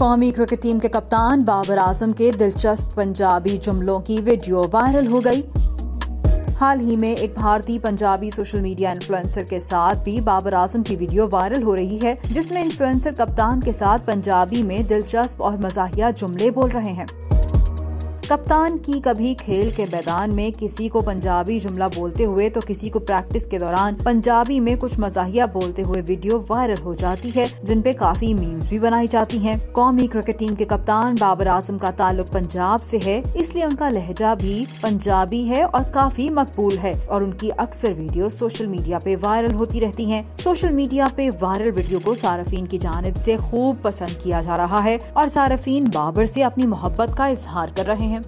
कौमी cricket team के कप्तान बाबर आज़म के दिलचस्प पंजाबी जुमलों की वीडियो वायरल हो गई। हाल ही में एक भारतीय पंजाबी सोशल मीडिया इन्फ्लुएंसर के साथ भी बाबर आज़म की वीडियो वायरल हो रही है, जिसमें इन्फ्लुएंसर कप्तान के साथ पंजाबी में दिलचस्प और मजाहिया जुमले बोल रहे हैं। कप्तान की कभी खेल के मैदान में किसी को पंजाबी जुमला बोलते हुए तो किसी को प्रैक्टिस के दौरान पंजाबी में कुछ मजाहिया बोलते हुए वीडियो वायरल हो जाती है, जिन पे काफ़ी मीम्स भी बनाई जाती हैं। कौमी क्रिकेट टीम के कप्तान बाबर आज़म का ताल्लुक पंजाब से है, इसलिए उनका लहजा भी पंजाबी है और काफ़ी मकबूल है और उनकी अक्सर वीडियो सोशल मीडिया पे वायरल होती रहती है सोशल मीडिया पे वायरल वीडियो को सार्फिन की जानब ऐसी खूब पसंद किया जा रहा है और सार्फिन बाबर ऐसी अपनी मोहब्बत का इजहार कर रहे हैं